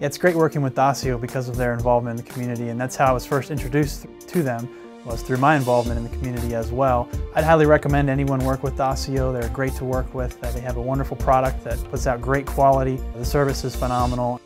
It's great working with Doceo because of their involvement in the community, and that's how I was first introduced to them was through my involvement in the community as well. I'd highly recommend anyone work with Doceo. They're great to work with. They have a wonderful product that puts out great quality. The service is phenomenal.